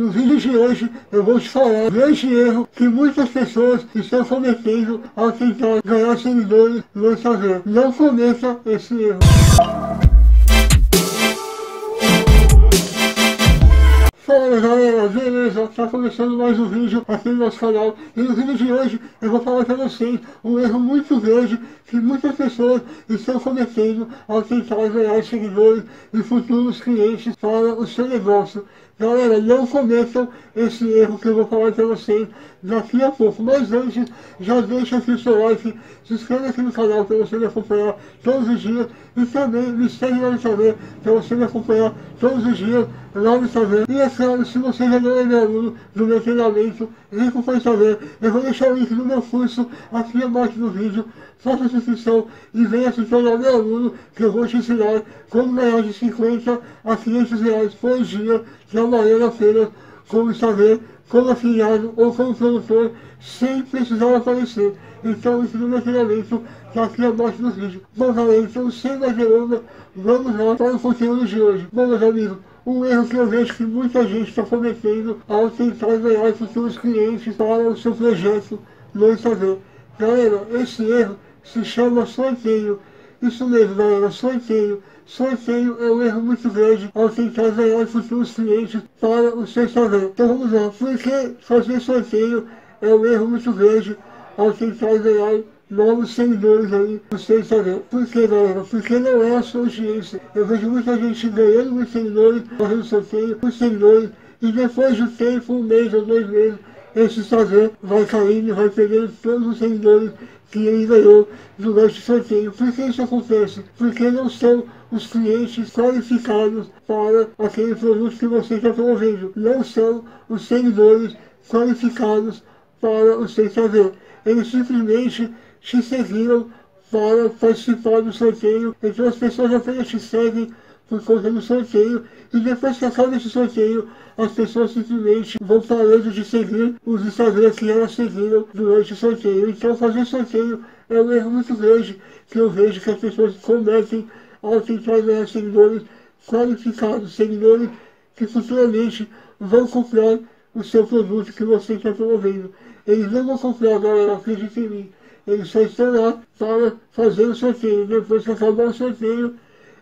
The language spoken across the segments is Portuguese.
No vídeo de hoje eu vou te falar desse erro que muitas pessoas estão cometendo ao tentar ganhar seguidores no Instagram. Não cometa esse erro. Fala galera, beleza? Tá começando mais um vídeo aqui no nosso canal e no vídeo de hoje eu vou falar para vocês um erro muito grande que muitas pessoas estão cometendo ao tentar ganhar seguidores e futuros clientes para o seu negócio. Galera, não cometam esse erro que eu vou falar para vocês daqui a pouco. Mas antes, já deixa aqui seu like, se inscreve aqui no canal para você me acompanhar todos os dias e também me segue lá no Instagram para você me acompanhar todos os dias lá no Instagram. E é claro, se você já não é meu aluno do meu treinamento Rico para Instagram, eu vou deixar o link do meu curso aqui abaixo do vídeo. Faça a inscrição e venha se tornar meu aluno que eu vou te ensinar como ganhar de 50 a 500 reais por dia trabalhando apenas como Instagram, como afiliado ou como produtor sem precisar aparecer. Então isso no meu treinamento está aqui abaixo do vídeo. Bom galera, então sem mais delongas, vamos lá para o conteúdo de hoje. Bom meus amigos, um erro que eu vejo que muita gente está cometendo ao tentar ganhar futuros clientes para o seu projeto no Instagram. Galera, esse erro se chama sorteio. Isso mesmo, galera, sorteio. Sorteio é um erro muito grande ao tentar ganhar futuros clientes para o seu Instagram. Então vamos lá, porque fazer sorteio é um erro muito grande ao tentar ganhar novos seguidores aí no seu Instagram. Por que, galera? Porque não é a sua audiência. Eu vejo muita gente ganhando muitos seguidores, fazendo sorteio, muitos seguidores, e depois de tempo, um mês ou dois meses, esse Instagram vai caindo, vai perdendo todos os seguidores que ele ganhou durante o sorteio. Por que isso acontece? Porque não são os clientes qualificados para aquele produto que você está promovendo. Não são os seguidores qualificados para o seu Instagram. Eles simplesmente te seguiram para participar do sorteio. Então as pessoas apenas te seguem por do sorteio. E depois que acaba esse sorteio, as pessoas simplesmente vão parando de seguir os Instagrams que elas seguiram durante o sorteio. Então fazer sorteio é um erro muito grande que eu vejo que as pessoas cometem ao tentar ganhar seguidores qualificados, seguidores que futuramente vão comprar o seu produto que você está promovendo. Eles não vão comprar, galera, acredite em mim. Eles só estão lá para fazer o sorteio. Depois que acabar o sorteio,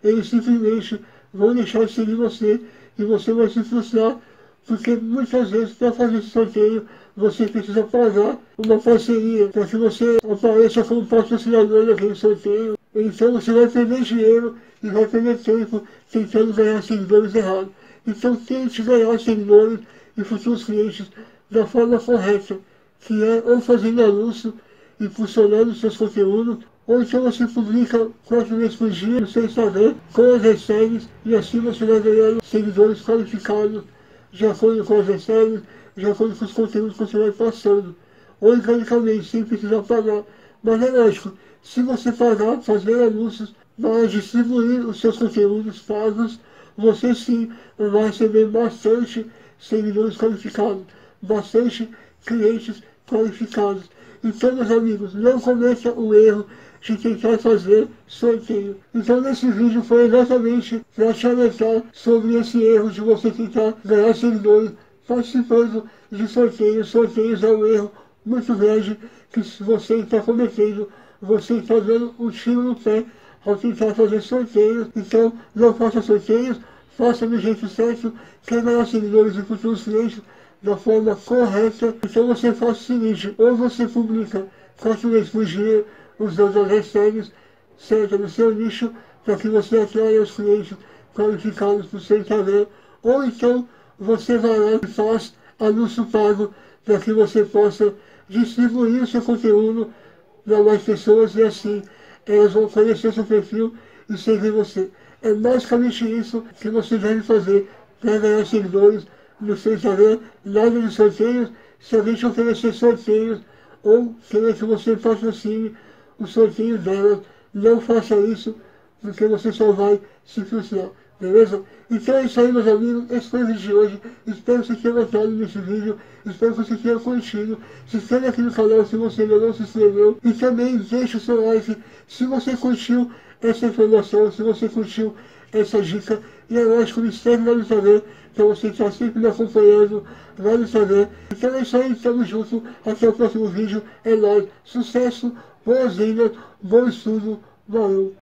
eles simplesmente vão deixar de seguir você e você vai se frustrar, porque muitas vezes para fazer esse sorteio você precisa pagar uma parceria para que você apareça como patrocinador daquele sorteio. Então você vai perder dinheiro e vai perder tempo tentando ganhar seguidores errados. Então tente ganhar seguidores e futuros clientes da forma correta, que é ou fazendo anúncio, impulsionando seus conteúdos, ou então você publica quatro vezes por dia no seu Instagram com as hashtags e assim você vai ganhando seguidores qualificados de acordo com as hashtags, de acordo com os conteúdos que você vai passando. Organicamente, sem precisar pagar. Mas é lógico, se você pagar, fazer anúncios para distribuir os seus conteúdos pagos, você sim vai receber bastante seguidores qualificados, bastante clientes qualificados. Então, meus amigos, não cometa o erro de tentar fazer sorteio. Então nesse vídeo foi exatamente para te alertar sobre esse erro de você tentar ganhar seguidores participando de sorteios. Sorteios é um erro muito grande que você está cometendo. Você está dando um tiro no pé ao tentar fazer sorteios. Então não faça sorteios, faça do jeito certo, quer ganhar seguidores e futuros clientes da forma correta. Então você faz o seguinte, ou você publica vezes por dia, usando as hashtags certas no seu nicho para que você atraia os clientes qualificados para o seu Instagram. Ou então você vai lá e faz anúncio pago para que você possa distribuir o seu conteúdo para mais pessoas e assim elas vão conhecer seu perfil e seguir você. É basicamente isso que você deve fazer para ganhar seguidores no seu Instagram, nada de sorteios, se alguém te oferecer sorteios ou querer que você patrocine o sorteio dela. Não faça isso, porque você só vai se frustrar. Beleza? Então é isso aí, meus amigos. Esse foi o vídeo de hoje. Espero que você tenha gostado desse vídeo. Espero que você tenha curtido. Se inscreve aqui no canal se você ainda não se inscreveu. E também deixe o seu like se você curtiu essa informação, se você curtiu essa dica. E é lógico, me segue no Instagram, que você está sempre me acompanhando no Instagram. Então é isso aí, estamos juntos. Até o próximo vídeo. É nóis. Sucesso, boas vendas, bom estudo. Valeu.